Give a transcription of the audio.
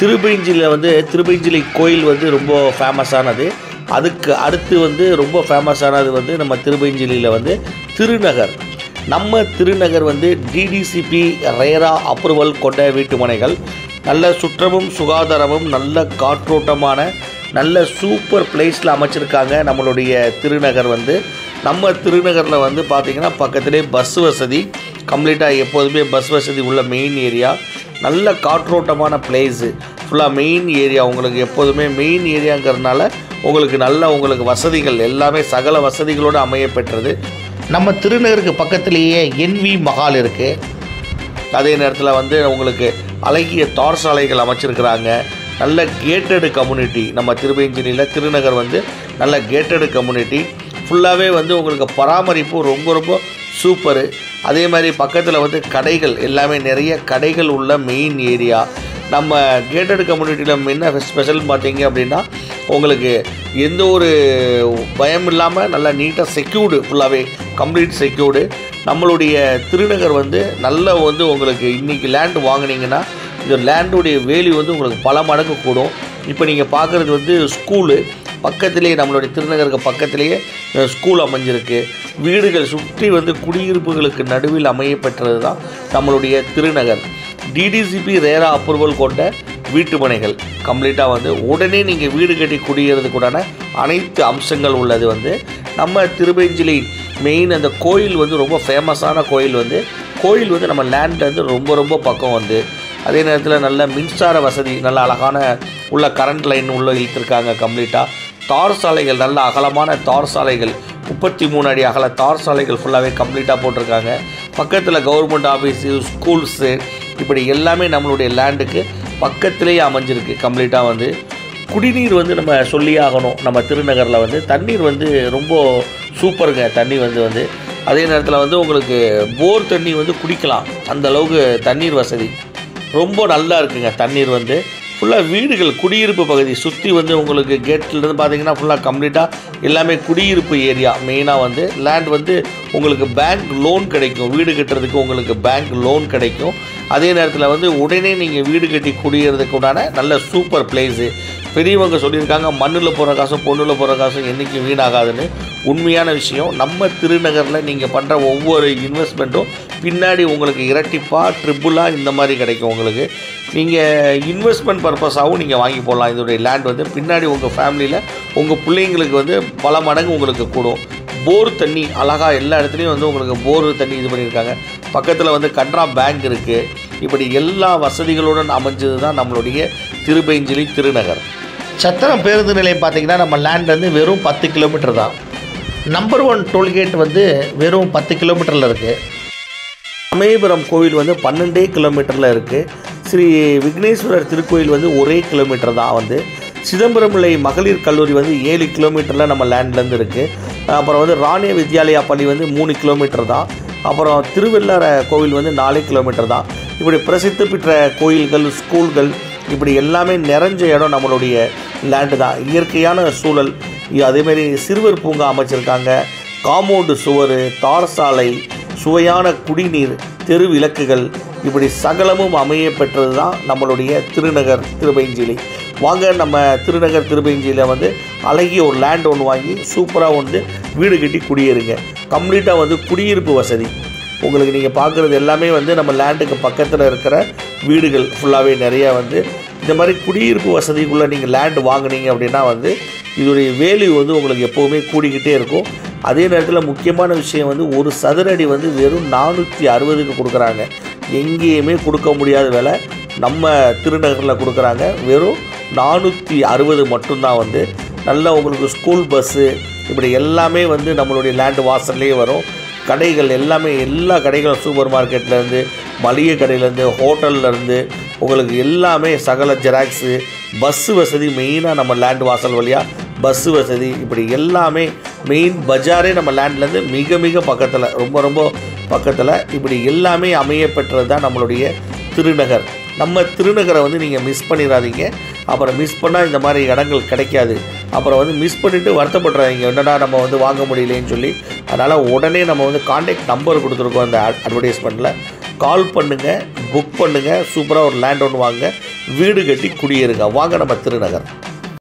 திருப்பைஞ்சிலியில் வந்து திருப்பைஞ்சிலி கோயில் வந்து ரொம்ப ஃபேமஸானது அதுக்கு அடுத்து வந்து ரொம்ப ஃபேமஸானது வந்து நம்ம திருப்பைஞ்சிலியில் வந்து திருநகர். நம்ம திருநகர் வந்து டிடிசிபி ரேரா அப்ரூவல் கொண்ட வீட்டுமனைகள். நல்ல சுற்றமும் சுகாதாரமும் நல்ல காற்றோட்டமான நல்ல சூப்பர் பிளேஸில் அமைச்சிருக்காங்க நம்மளுடைய திருநகர் வந்து. நம்ம திருநகரில் வந்து பார்த்திங்கன்னா பக்கத்துலேயே பஸ் வசதி. கம்ப்ளீட்டாக எப்போதுமே பஸ் வசதி உள்ள மெயின் ஏரியா நல்ல காற்றோட்டமான பிளேஸு ஃபுல்லாக மெயின் ஏரியா உங்களுக்கு எப்போதுமே மெயின் ஏரியாங்கிறதுனால உங்களுக்கு நல்ல உங்களுக்கு வசதிகள் எல்லாமே சகல வசதிகளோடு அமைய பெற்றது. நம்ம திருநகருக்கு பக்கத்துலேயே என்வி மஹால் இருக்குது அதே நேரத்தில் வந்து உங்களுக்கு அழகிய தார் சாலைகள் அமைச்சிருக்கிறாங்க. நல்ல கேட்டடு கம்யூனிட்டி நம்ம திருவேஞ்சினியில் திருநகர் வந்து நல்ல கேட்டடு கம்யூனிட்டி ஃபுல்லாகவே வந்து உங்களுக்கு பராமரிப்பு ரொம்ப ரொம்ப சூப்பரு. அதே மாதிரி பக்கத்தில் வந்து கடைகள் எல்லாமே நிறைய கடைகள் உள்ள மெயின் ஏரியா நம்ம கேட்டட் கம்யூனிட்டியில் என்ன ஸ்பெஷல் பார்த்தீங்க அப்படின்னா உங்களுக்கு எந்த ஒரு பயம் இல்லாமல் நல்லா நீட்டாக செக்யூர்டு ஃபுல்லாகவே கம்ப்ளீட் செக்யூர்டு நம்மளுடைய திருநகர் வந்து நல்ல வந்து உங்களுக்கு இன்றைக்கி லேண்டு வாங்கினீங்கன்னா இந்த லேண்டுடைய வேல்யூ வந்து உங்களுக்கு பல மடங்கு கூடும். இப்போ நீங்கள் பார்க்குறது வந்து ஸ்கூலு பக்கத்திலேயே நம்மளுடைய திருநகருக்கு பக்கத்திலேயே ஸ்கூல் அமைஞ்சிருக்கு. வீடுகள் சுற்றி வந்து குடியிருப்புகளுக்கு நடுவில் அமைய பெற்றது தான் நம்மளுடைய திருநகர். டிடிசிபி ரேரா அப்ரூவல் கொண்ட வீட்டுமனைகள் கம்ப்ளீட்டாக வந்து உடனே நீங்கள் வீடு கட்டி குடியேறதுக்குடான அனைத்து அம்சங்கள் உள்ளது வந்து நம்ம திருபெஞ்சிலி மெயின் அந்த கோயில் வந்து ரொம்ப ஃபேமஸான கோயில் வந்து கோயில் வந்து நம்ம லேண்ட்லேருந்து ரொம்ப ரொம்ப பக்கம் வந்து அதே நேரத்தில் நல்ல மின்சார வசதி நல்ல அழகான உள்ள கரண்ட் லைன் உள்ள இழுத்துருக்காங்க கம்ப்ளீட்டாக தார் சாலைகள் நல்ல அகலமான தார் சாலைகள் முப்பத்தி மூணு அடி அகல தார் சாலைகள் ஃபுல்லாகவே கம்ப்ளீட்டாக போட்டிருக்காங்க. பக்கத்தில் கவர்மெண்ட் ஆஃபீஸு ஸ்கூல்ஸு இப்படி எல்லாமே நம்மளுடைய லேண்டுக்கு பக்கத்திலேயே அமைஞ்சிருக்கு கம்ப்ளீட்டாக வந்து. குடிநீர் வந்து நம்ம சொல்லியே ஆகணும். நம்ம திருநகரில் வந்து தண்ணீர் வந்து ரொம்ப சூப்பருங்க தண்ணி வந்து வந்து. அதே நேரத்தில் வந்து உங்களுக்கு போர் தண்ணி வந்து குடிக்கலாம். அந்த அளவுக்கு தண்ணீர் வசதி. ரொம்ப நல்லா இருக்குங்க தண்ணீர் வந்து. ஃபுல்லாக வீடுகள் குடியிருப்பு பகுதி சுற்றி வந்து உங்களுக்கு கேட்லேருந்து பார்த்தீங்கன்னா ஃபுல்லாக கம்ப்ளீட்டாக எல்லாமே குடியிருப்பு ஏரியா மெயினாக வந்து லேண்ட் வந்து உங்களுக்கு பேங்க் லோன் கிடைக்கும். வீடு கட்டுறதுக்கு உங்களுக்கு பேங்க் லோன் கிடைக்கும். அதே நேரத்தில் வந்து உடனே நீங்கள் வீடு கட்டி குடியேறதுக்கு உண்டான நல்ல சூப்பர் பிளேஸு பெரியவங்க சொல்லியிருக்காங்க மண்ணில் போகிற காசும் பொண்ணில் போகிற காசும் என்றைக்கும் வீணாகாதுன்னு. உண்மையான விஷயம் நம்ம திருநகரில் நீங்கள் பண்ணுற ஒவ்வொரு இன்வெஸ்ட்மெண்ட்டும் பின்னாடி உங்களுக்கு இரட்டிப்பாக ட்ரிப்புளாக இந்த மாதிரி கிடைக்கும் உங்களுக்கு. நீங்கள் இன்வெஸ்ட்மெண்ட் பர்பஸாகவும் நீங்கள் வாங்கி போடலாம். இதோடைய லேண்ட் வந்து பின்னாடி உங்கள் ஃபேமிலியில் உங்கள் பிள்ளைங்களுக்கு வந்து பல மடங்கு உங்களுக்கு கூடும். போர் தண்ணி அழகாக எல்லா இடத்துலையும் வந்து உங்களுக்கு போர் தண்ணி இது பண்ணியிருக்காங்க. பக்கத்தில் வந்து கன்ட்ரா பேங்க் இருக்குது இப்படி எல்லா வசதிகளுடன் அமைஞ்சது தான் நம்மளுடைய திருப்பைஞ்சிலி திருநகர். சத்திரம் பேருந்து நிலையம் பார்த்தீங்கன்னா நம்ம லேண்ட்லேருந்து வெறும் பத்து கிலோமீட்டர் தான். நம்பர் ஒன் டோல்கேட் வந்து வெறும் பத்து கிலோமீட்டரில் இருக்குது சமயபுரம் கோவில் வந்து பன்னெண்டே கிலோமீட்டரில் இருக்குது ஸ்ரீ விக்னேஸ்வரர் திருக்கோயில் வந்து ஒரே கிலோமீட்டர் தான் வந்து. சிதம்பரமில்லை மகளிர் கல்லூரி வந்து ஏழு கிலோமீட்டரில் நம்ம லேண்ட்லேருந்து இருக்குது அப்புறம் வந்து ராணிய வித்யாலயா பள்ளி வந்து மூணு கிலோமீட்டர் தான். அப்புறம் திருவெள்ளர கோவில் வந்து நாலே கிலோமீட்டர் தான். இப்படி பிரசித்தி பெற்ற கோயில்கள் ஸ்கூல்கள் இப்படி எல்லாமே நிறைஞ்ச இடம் நம்மளுடைய லேண்டு தான். இயற்கையான சூழல். அதேமாரி சிறுவர் பூங்கா அமைச்சிருக்காங்க. காம்பவுண்டு சுவர் தார் சாலை சுவையான குடிநீர் தெரு விளக்குகள் இப்படி சகலமும் அமைய பெற்றது தான் நம்மளுடைய திருநகர் திருபைஞ்சிலி வாங்க நம்ம திருநகர் திருபைஞ்சியில் வந்து அழகிய ஒரு லேண்ட் ஒன்று வாங்கி சூப்பராக வந்து வீடு கட்டி குடியேறுங்க. கம்ப்ளீட்டாக வந்து குடியிருப்பு வசதி. உங்களுக்கு நீங்கள் பார்க்குறது எல்லாமே வந்து நம்ம லேண்டுக்கு பக்கத்தில் இருக்கிற வீடுகள் ஃபுல்லாகவே நிறையா வந்து இந்த மாதிரி குடியிருப்பு வசதிக்குள்ளே நீங்கள் லேண்டு வாங்குனீங்க அப்படின்னா வந்து இதோடைய வேல்யூ வந்து உங்களுக்கு எப்போவுமே கூடிக்கிட்டே இருக்கும். அதே நேரத்தில் முக்கியமான விஷயம் வந்து ஒரு சதுரடி வந்து வெறும் நானூற்றி அறுபதுக்கு கொடுக்குறாங்க. எங்கேயுமே கொடுக்க முடியாத விலை. நம்ம திருநகரில் கொடுக்குறாங்க. வெறும் நானூற்றி அறுபது மட்டும்தான் வந்து நல்லா உங்களுக்கு ஸ்கூல் பஸ்ஸு இப்படி எல்லாமே வந்து நம்மளுடைய லேண்டு வாசல்லே வரும். கடைகள் எல்லாமே எல்லா கடைகளும் சூப்பர் மார்க்கெட்லேருந்து மளிகை கடையிலேருந்து ஹோட்டல்லேருந்து உங்களுக்கு எல்லாமே சகல ஜெராக்ஸு பஸ்ஸு வசதி மெயினாக நம்ம லேண்ட் வாசல் வழியாக பஸ்ஸு வசதி இப்படி எல்லாமே மெயின் பஜாரே நம்ம லேண்ட்லேருந்து மிக மிக பக்கத்தில் ரொம்ப ரொம்ப பக்கத்தில் இப்படி எல்லாமே அமைய பெற்றது தான் நம்மளுடைய திருநகர். நம்ம திருநகரை வந்து நீங்கள் மிஸ் பண்ணிடாதீங்க அப்புறம் மிஸ் பண்ணால் இந்த மாதிரி இடங்கள் கிடைக்காது. அப்புறம் வந்து மிஸ் பண்ணிவிட்டு வருத்தப்படுறாங்க என்னடா நம்ம வந்து வாங்க முடியலேன்னு சொல்லி. அதனால் உடனே நம்ம வந்து காண்டாக்ட் நம்பர் கொடுத்துருக்கோம் அந்த அட்வர்டைஸ்மெண்ட்டில் கால் பண்ணுங்கள் புக் பண்ணுங்கள் சூப்பராக ஒரு லேண்ட் ஒன்று வாங்க வீடு கட்டி குடியேறுங்க. வாங்க நம்ம திருநகர்.